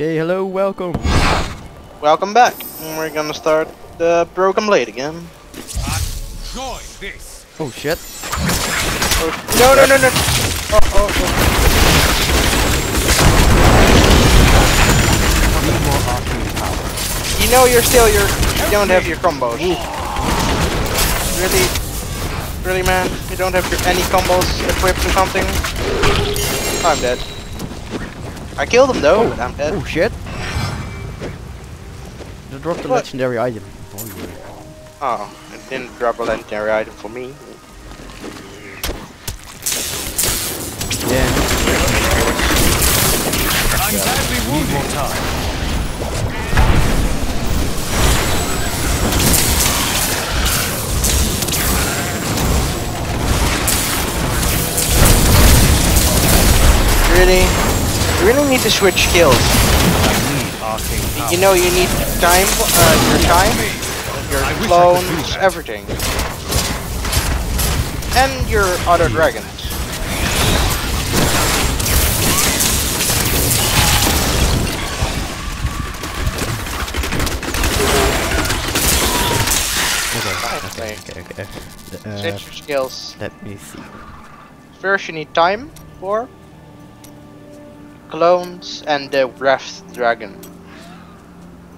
Okay, hello, welcome. Welcome back. We're gonna start the Broken Blade again. Enjoy this. Oh shit. Oh, no, no, no, no. Oh, oh, oh. You know you're still your. You don't have your combos. Really, really, man. You don't have your, any combos equipped or something. I'm dead. I killed him though, oh. but I'm dead. Oh shit. They dropped a legendary item. Oh, yeah. Oh, it didn't drop a legendary item for me. Yeah. I'm badly wounded. Really? You really need to switch skills. I need arcane power. You know you need time, uh, your time, your I wish I could do clones, everything. And your other dragons. Okay, Okay. okay, okay. Uh, Switch your skills. let me see. First you need time for clones and the Wrath Dragon.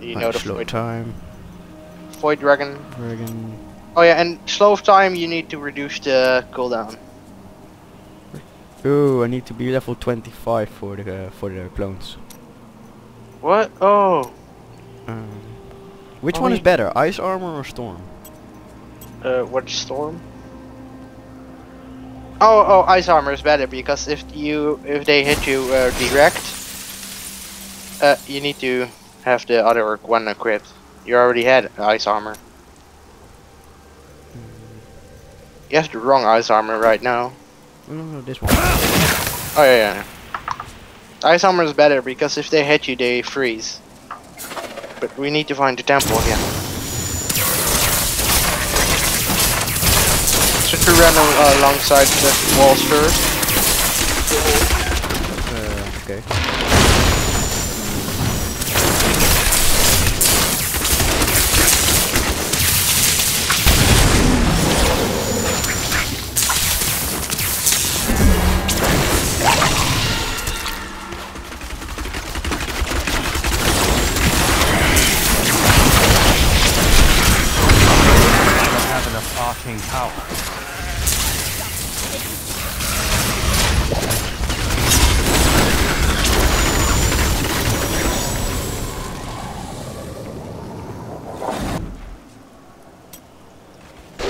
You know the slow Void, time, Void Dragon. dragon. Oh yeah, and slow time you need to reduce the cooldown. Oh, I need to be level 25 for the uh, for the clones. What? Oh. Um, which Oh, one is better, ice armor or storm? Uh, what storm? Oh, oh, ice armor is better because if you if they hit you uh, direct, uh, you need to have the other one equipped. You already had ice armor. You have the wrong ice armor right now. No, no, this one. Oh yeah, yeah. Ice armor is better because if they hit you, they freeze. But we need to find the temple again. Run al- alongside the walls first. Uh, okay. Power.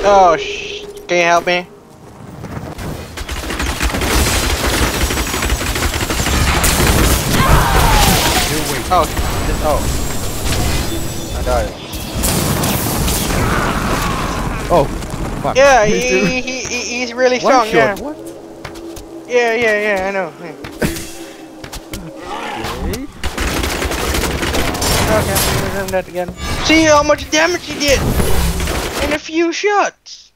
Oh sh! Can you help me? Oh, oh. I died. Oh, fuck. Yeah, he, he, he, he's really One strong. Yeah. What? yeah, yeah, yeah. I know. Okay. Okay, do that again. See how much damage he did in a few shots.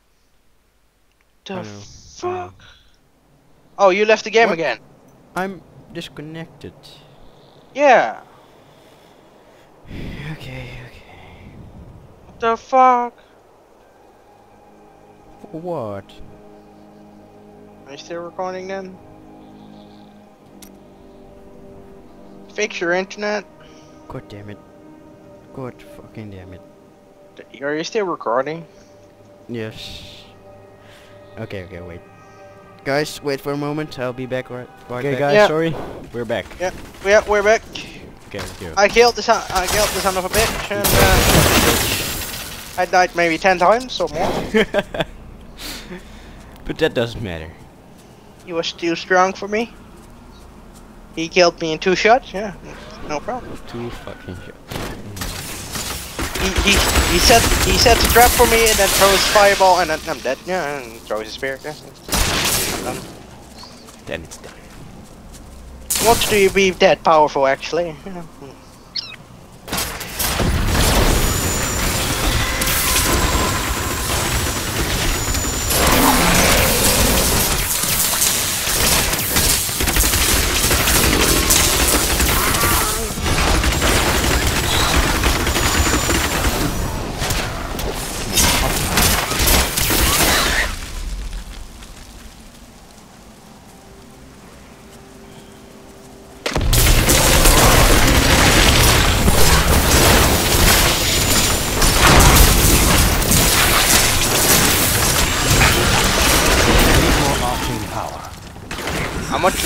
The fuck? Uh, oh, you left the game What? again. I'm disconnected. Yeah. Okay, okay. What the fuck? For what? Are you still recording then? Fix your internet. God damn it. God fucking damn it. Are you still recording? Yes. Okay, okay, wait. Guys, wait for a moment. I'll be back right. right okay, back. guys, Yeah. sorry. We're back. Yeah, yeah, we're back. Okay, let's go. I killed the son. I killed the son of a bitch, and uh, I died maybe ten times or more. but that doesn't matter. He was too strong for me. He killed me in two shots. Yeah, no problem. Two fucking shots. He he he set he sets a trap for me and then throws fireball and then I'm dead. Yeah, and throws a spear. Yeah. I'm done. Then it's done. What do you be that powerful actually? Yeah.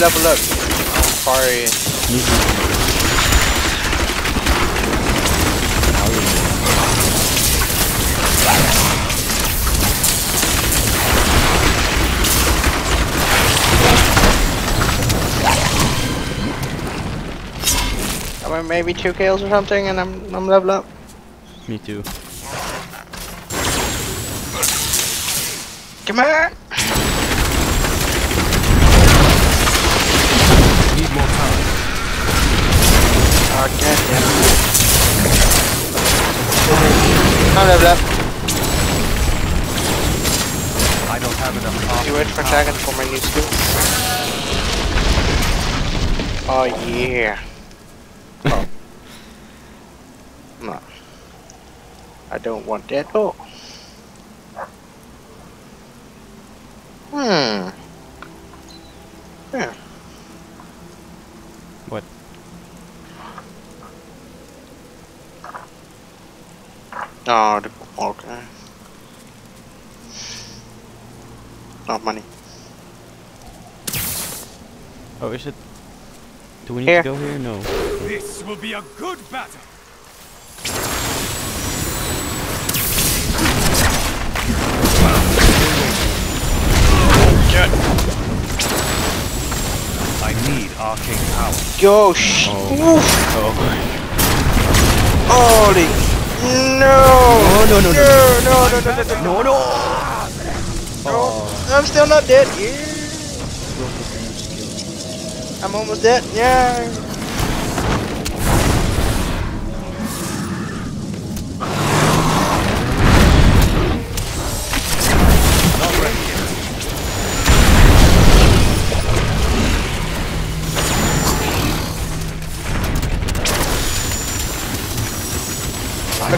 are you? I mean, maybe two kills or something, and I'm I'm level up. Me too. Come on! More power. Oh, god damn it. I'm level up. I don't have enough You wait for a power. second for my new skill. Oh yeah. Oh. No. I don't want that. Oh. Hmm. Yeah. What? Oh, the, okay. Not money. Oh, is it? Do we need Here. to go here? No. This will be a good battle. I need arcane power. Yo, sh oh, oh. Holy. No. No, no, no, no. No, no, no, no, no. No, no. Oh. I'm still not dead. Yeah. I'm almost dead. Yeah.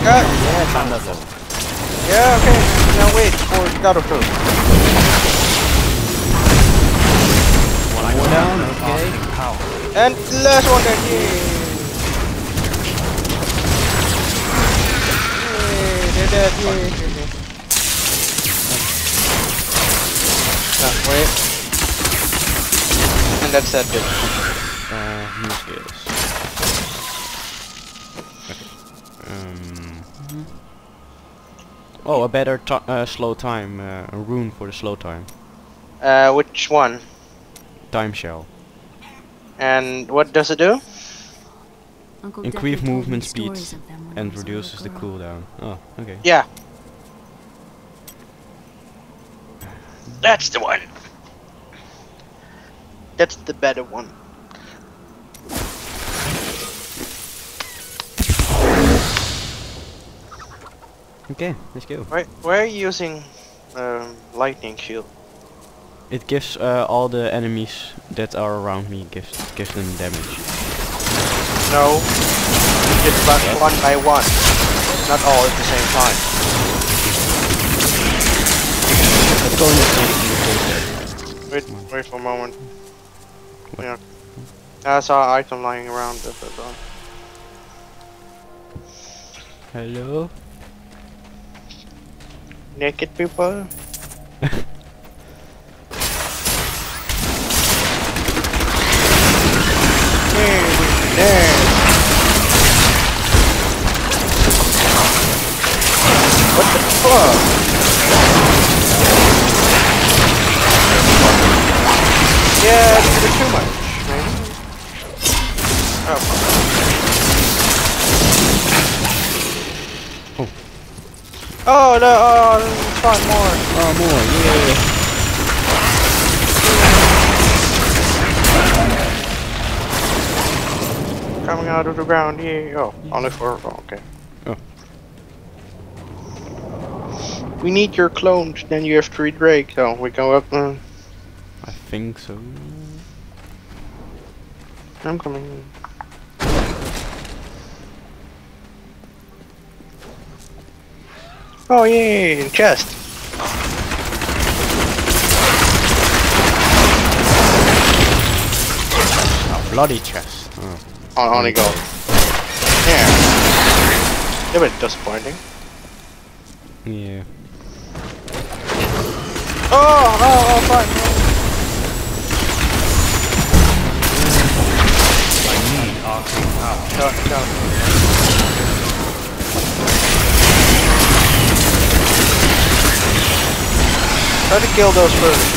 got? Yeah, time doesn't. Yeah, okay. Now wait for Gato first. One down, okay. And last one down, yay! Yay, they're dead, yay. Wait. And that's that. Oh, a better ti uh, slow time. Uh, a rune for the slow time. Uh, which one? Time shell. And what does it do? Uncle Increase Decker movement speed of them when I and reduces the cooldown. Oh, okay. Yeah. That's the one. That's the better one. Okay, let's go. Why, why are you using um, lightning shield? It gives uh, all the enemies that are around me gives gives them damage. No. Just but one by one. Not all at the same time. Let's go in the. Wait, wait for a moment. What? Yeah. I saw an item lying around. That's that's all. Hello naked people? Yeah, it's too much. Oh, no, oh, more. Oh, more, yeah. Coming out of the ground, yeah. Oh, only for, oh, okay. Oh. We need your clones, then you have three Drake, so we go up, uh, I think so. I'm coming. Oh yeah, chest. A bloody chest. Mm. On only gold. Yeah. A bit disappointing. Yeah. Oh, oh, oh, fuck. I need arcane power. No, no. Try to kill those first.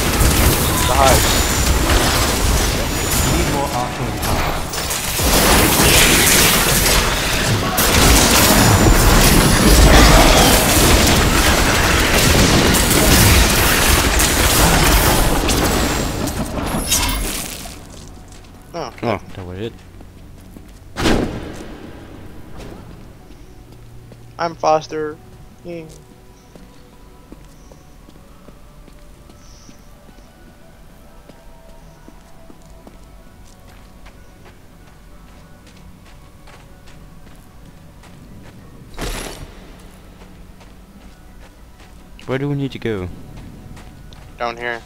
The hives. Need more arcane power. Oh, Oh, that was it. I'm faster. Yeah. Where do we need to go? Down here.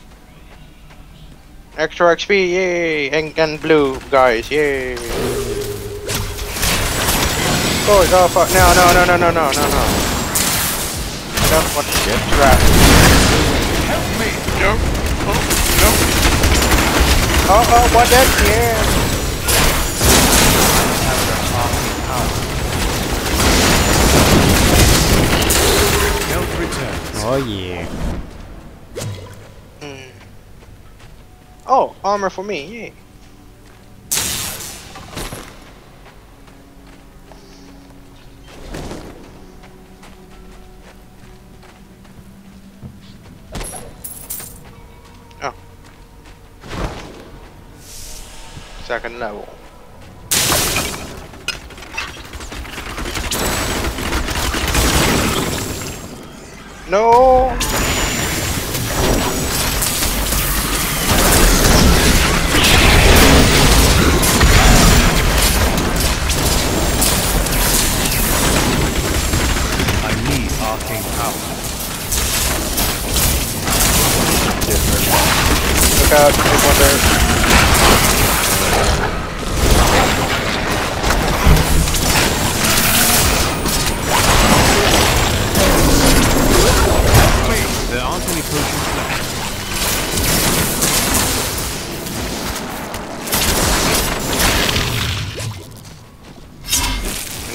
Extra XP, yay! And, and blue guys, yay! Oh, oh fuck! No, no, no, no, no, no, no, no! I don't want to get trapped. Help me! No! Oh, no! Oh, oh, what that? Yeah! Oh yeah. Hmm. Oh, armor for me, yay! Oh. Second level. No!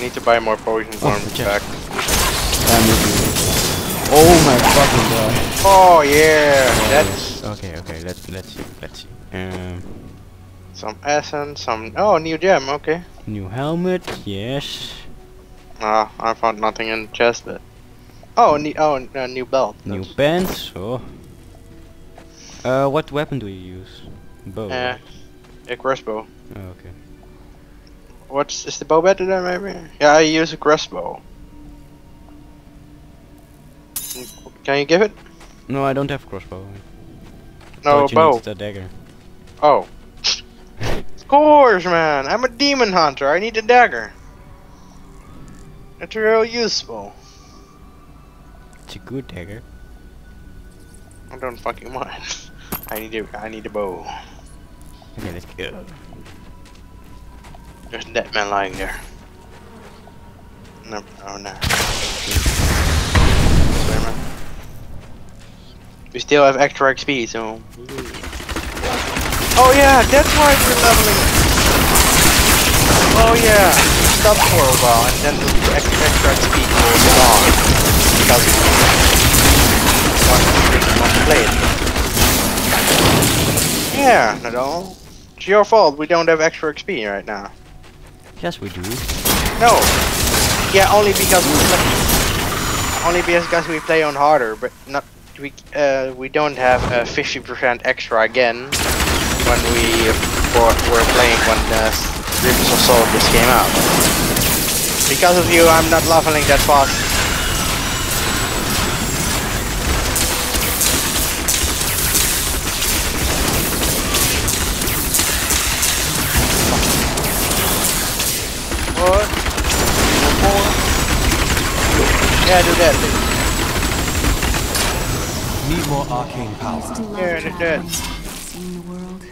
Need to buy more potions for Oh, him the back. Oh my fucking god. Oh yeah, that's Okay, okay, let's let's see, let's see. Um some essence, some oh new gem, okay. new helmet, yes. Ah, I found nothing in the chest, but oh, new oh uh, new belt. New That's- pants, oh. Uh what weapon do you use? Bow. Yeah, a crossbow. Oh, okay. What's is the bow better than maybe? Yeah, I use a crossbow. Can you give it? No, I don't have a crossbow. No bow. a dagger. Oh. of course, man. I'm a demon hunter. I need a dagger. It's real useful. It's a good dagger. I don't fucking mind. I need a I need a bow. Okay, let's go. There's a dead man lying there. No, oh no. Sorry, man. We still have extra XP, so. Oh yeah, that's why we're leveling. Oh yeah, stop for a while and then the extra, extra XP will be gone because one one play. Yeah, not all. It's your fault. We don't have extra XP right now. Yes, we do. No. Yeah, only because we only because we play on harder, but not we uh we don't have a 50% extra again when we were, were playing when uh, Reaper of Soul just came out. Because of you, I'm not leveling that fast. What? More? Yeah, do that. Need more arcane power. Used to love Yeah, traveling, that- seeing the world.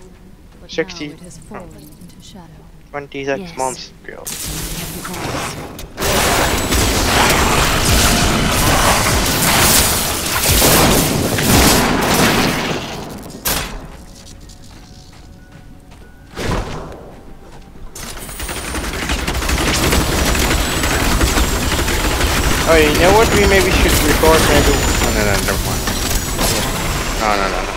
60. Now it has fallen into shadow. 26 Yes. months Oh, you know what? We maybe should record maybe. Oh, no, no, never mind. No, no, no, no.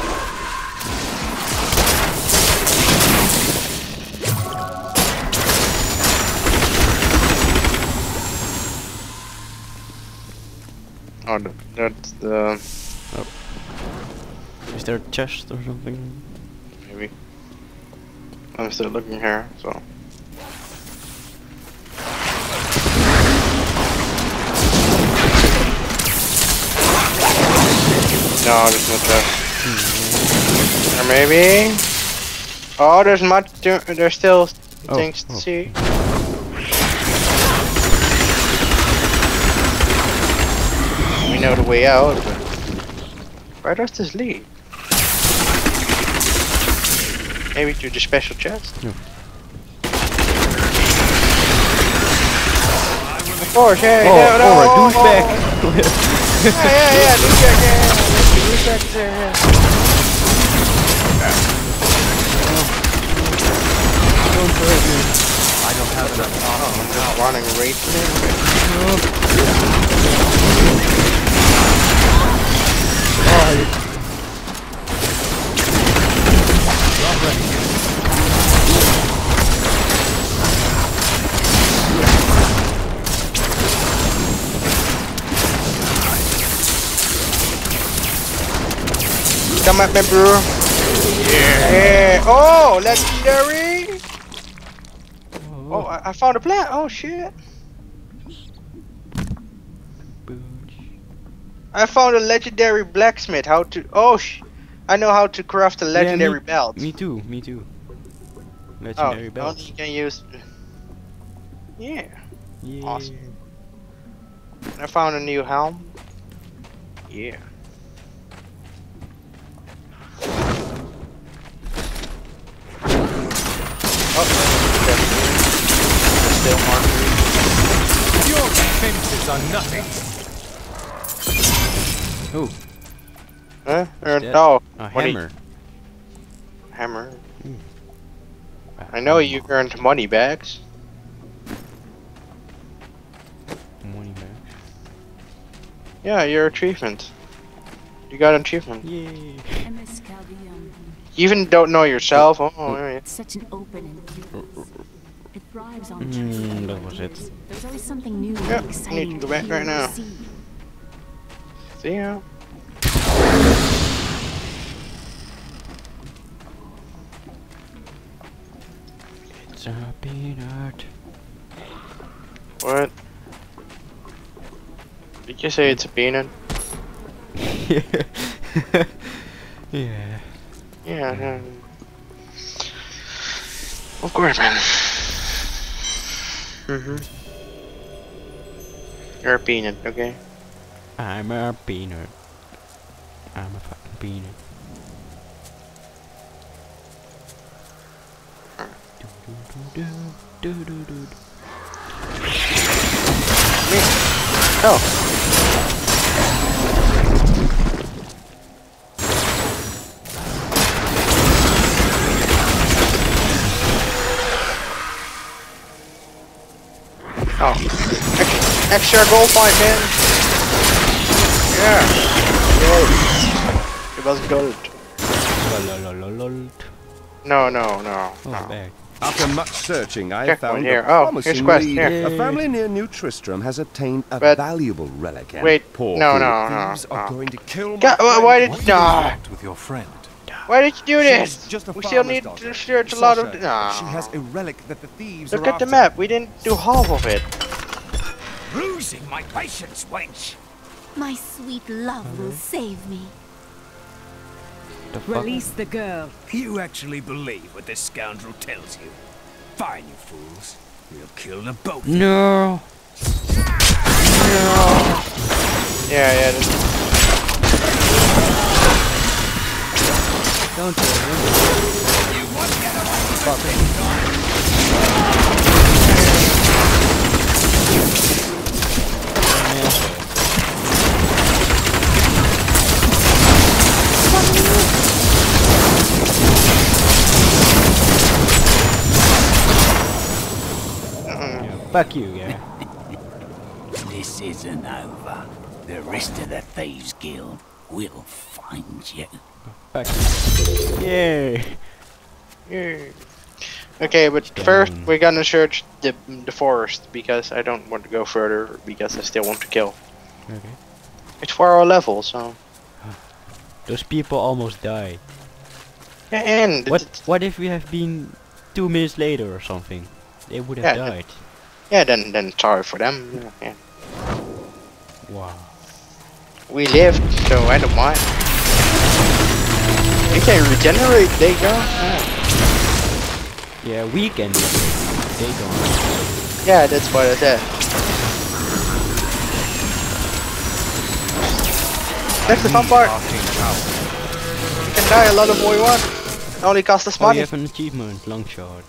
Oh, that's the Oh. Is there a chest or something? maybe. I'm still looking here, so. No, there's no chest. Or maybe. Oh, there's much. There's still Oh, things to oh. see. We know the way out, but where does this lead? Maybe to the special chest? No. Of course, yeah, Oh, yeah, oh, no, oh, alright, oh, oh, douchebag. oh, oh. Yeah, yeah, yeah, douchebag, yeah, yeah. Douchebag is there, yeah. I don't have enough arcane Just power. running right there. Come at me, bro. Yeah. Oh, legendary. Oh. oh, I, I found a plant. Oh shit. I found a legendary blacksmith. How to? Oh, sh I know how to craft a legendary belt. Me too, me too. oh, Legendary only belt. you can use. Yeah. Yeah. awesome. I found a new helm. Yeah. Oh, there's still more. Your defenses are nothing. Oh, Huh? Or, dead. no, a What hammer. hammer. Hmm. I know you earned money bags. Money bags? Yeah, your achievement. You got an achievement. Yay. You even don't know yourself. Oh, yeah. It's such an open and it thrives on Mm, that was it. truth. There's always something new Yep, and need exciting to go back right now. see. See ya. It's a peanut. What? Did you say it's a peanut? yeah. yeah. Yeah. yeah. Of course, man. Mhm. You're a peanut, okay? I'm a peanut. I'm a fucking peanut. Do, do, do, do, do, do, do. Oh. Extra gold point, man. Yeah. Gold. It was gold. No, no, no. Oh, no. bag. After much searching, I Checkpoint found here. a Oh, promising quest, lead. here. A family near New Tristram has obtained a But- valuable relic. and Wait, poor no, fool no, no, thieves are going to kill my God, wh- why did What you did you no? with your friend? Why did you do this? just a We still need daughter. to search a lot of. Sasha, No. She has a relic that the thieves Look are at the map. We didn't do half of it. Losing my patience, wench. My sweet love will save me. The? Release the girl. You actually believe what this scoundrel tells you? Fine, you fools. We'll kill them both. No. No. Yeah, yeah. This, Don't do it. mm, Yeah, fuck you, yeah. this isn't over. The rest of the Thieves Guild will find you. Back. Yay! Yeah. Okay, but first we're gonna search the the forest because I don't want to go further because I still want to kill. Okay. It's for our level, so. Those people almost died. Yeah, and What? What if we have been two minutes later or something? They would have Yeah, died. yeah, then then sorry for them. Yeah. Wow. We lived, so I don't mind. We can regenerate. There you go. Yeah, Yeah, we can. They don't. yeah that's what I said. That's the fun part. You can die a lot of more you want. It only costs us Oh, money. you have an achievement, long shot.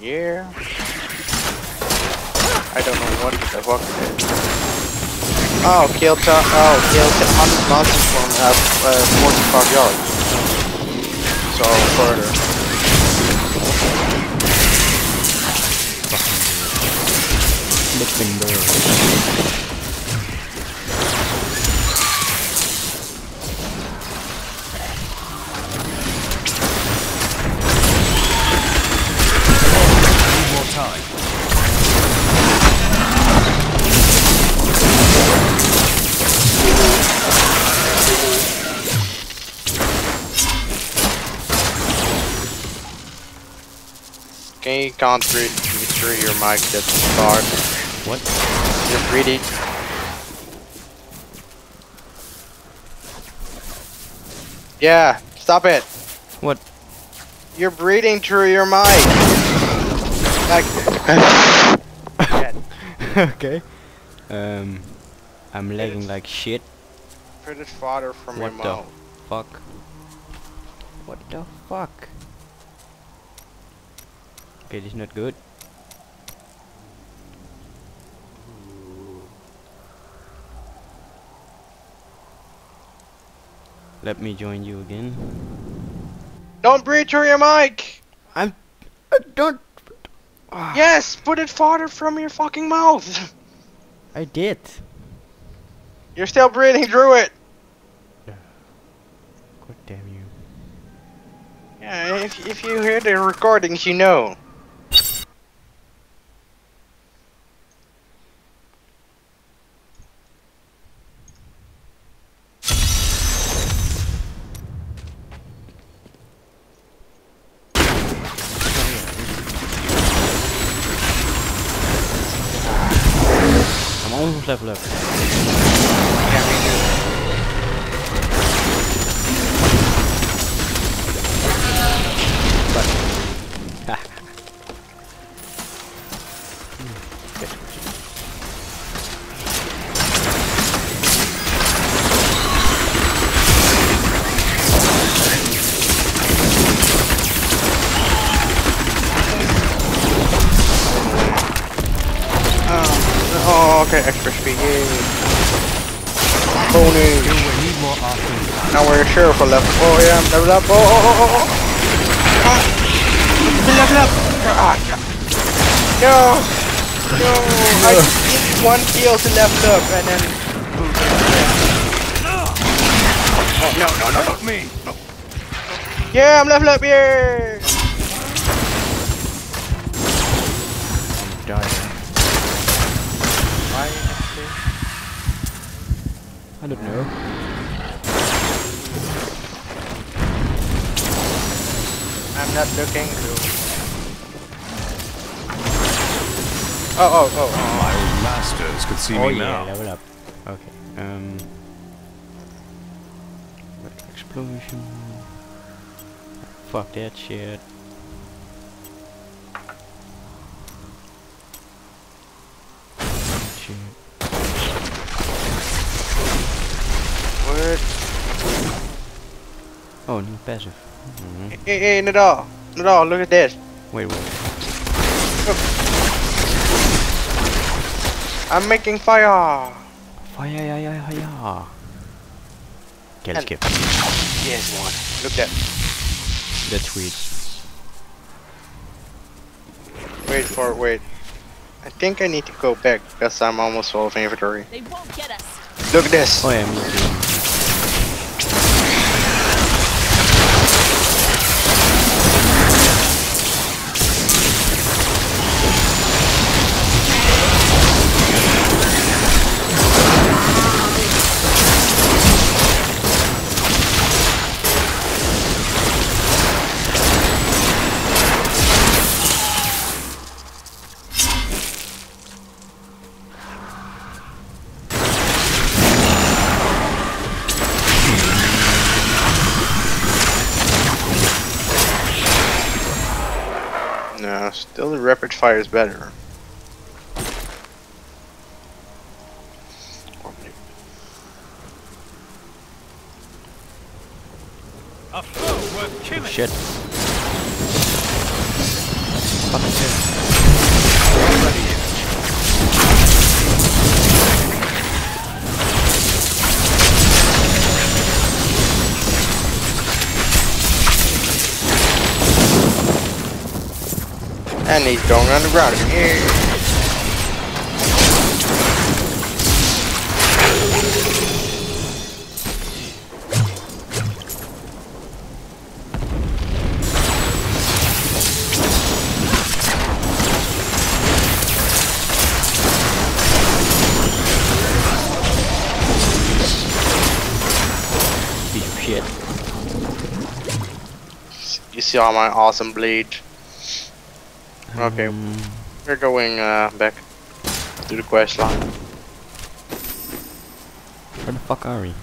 Yeah. I don't know what the fuck it is. Oh, kill to oh, kill to 100 monsters from uh, uh, 45 yards. So further. Flipping bird. Need more time. Okay, you can't read through your mic, hard. What? Just read it. Yeah, stop it. What? You're breathing through your mic. Like, okay. Um, I'm lagging like shit. put it farther from What your the fuck? What the fuck? Okay, this is not good. Let me join you again. Don't breathe through your mic. I'm. I don't. Ah. Yes, put it farther from your fucking mouth. I did. You're still breathing through it. God damn you. Yeah, if, if you hear the recordings, you know. Oh, okay, extra speed. Yay. Power. Now we're sure for level. Oh yeah, I'm level up. Oh, oh, oh, oh, oh. Ah, level up. Ah, no, no. I need one kill to level up, and then. Oh no, no, no, no. Me! Yeah, I'm level up. Yeah. Die. I don't know. I'm not looking. Oh, oh, oh. oh. My old masters could see oh me yeah, now. level up. Okay. Um. Explosion. Fuck that shit. Shit. What? Oh, new passive. Mhm. Hey, hey, Nadal. Nadal, look at this. Wait, wait. I'm making fire. Fire, yeah, yeah, yeah. Kill And- skip. Yes, one. Look at. That's sweet. Wait for it. Wait. I think I need to go back because I'm almost full of inventory. They won't get us. Look at this. Oh yeah, rapid fire is better. A foe worth killing. Shit. And he's going underground. Yeah. Piece of shit. You see all my awesome bleed. Okay, we're going uh, back to the quest line. where the fuck are we?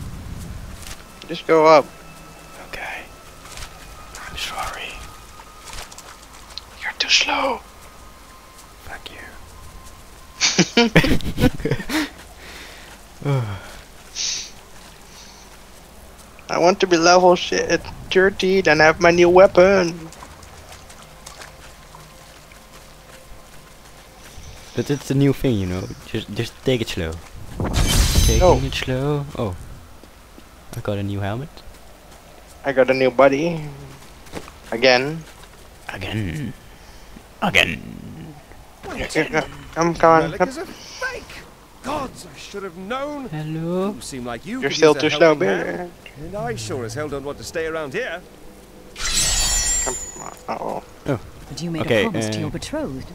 Just go up. Okay. I'm sorry. You're too slow. Fuck you. I want to be level shit 13 and have my new weapon. But it's a new thing, you know. Just just take it slow. Taking No. it slow. Oh. I got a new helmet. I got a new buddy. Again. Again. Again. Come, come on. Relic is a fake! Gods, I should have known. Hello. You seem like you You're still too slow, helping hand. baby. And I sure as hell don't want to stay around here. Come on. Uh oh. But you made Okay, a promise to uh, your betrothed.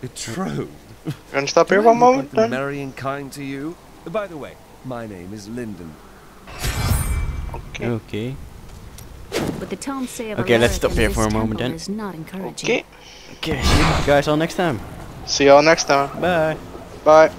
Betrothed. You wanna stop here one moment like the then? marrying kind to you? By the way, my name is Lyndon. Okay. Okay. But the tones say of Okay, let's stop here for a moment then. Is not encouraging. Okay. Okay. See you guys all next time. See y'all next time. Bye. Bye.